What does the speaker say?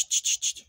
Shh, shh, shh, shh.